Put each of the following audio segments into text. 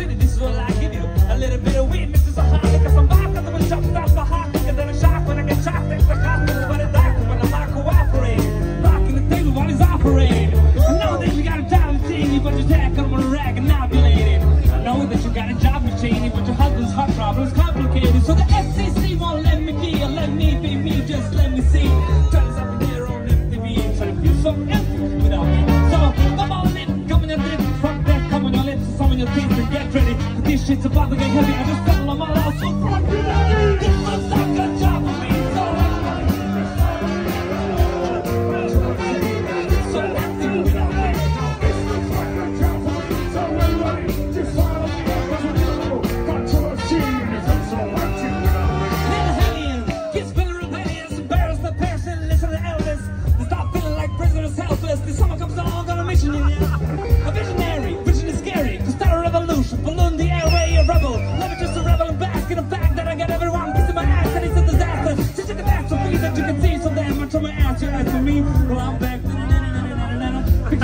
it, this is all I give you. A little bit of weed mixes a hot liquor, some vodka, then we chop it up the hot liquor, then a shock when I get. It's like hospital, but it's dark when I'm not cooperating. Rocking the table while he's operating. I know that you got a job Cheney, but your dad come on a rag and ovulating. I know that you got a job Cheney, but your husband's heart problem's complicated. So the FCC won't let me be, or let me be me, just let me see. Turns up in here on MTV, trying to feel so To get heavy. I just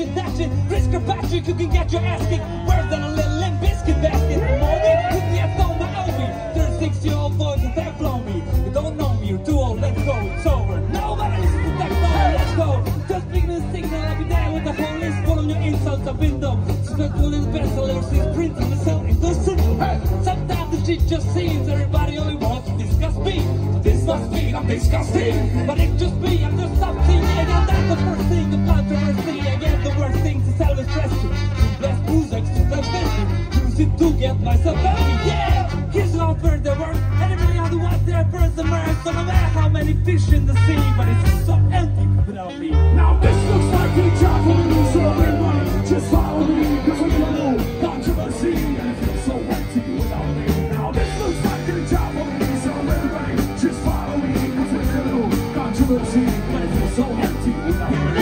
shit, that shit. Chris Kirkpatrick, you can get your ass kicked. Worse than a little limp biscuit basket. Morgan, put me at home, my LB. 36 year old boys that they blow me. You don't know me, you're too old, let's go, it's over. Nobody listens to techno, let's go. Just speaking the signal, I'll be there with the whole list. Full of your insults, I've been dumb. Suspect all these bestsellers, these printing myself into syndrome. Sometimes the shit just seems everybody only wants to discuss me. Disgusting, but it just me, I'm just something. I'm not the first thing, the controversy. Again, the worst thing to sell is stressing. Bless music to the busy. Use it to get myself happy. Yeah, kids don't burn their work. Anybody who wants their first. So no matter how many fish in the sea, but it's so empty. without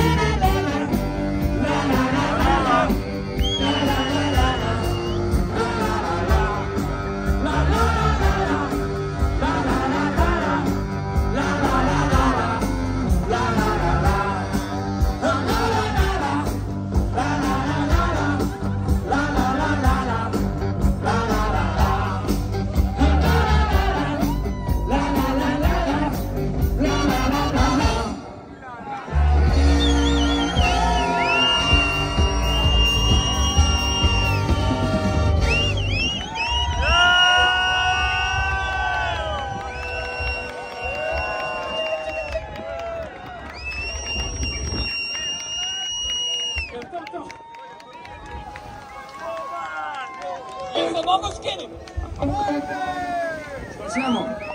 Vamos, Kenny! Continuamos.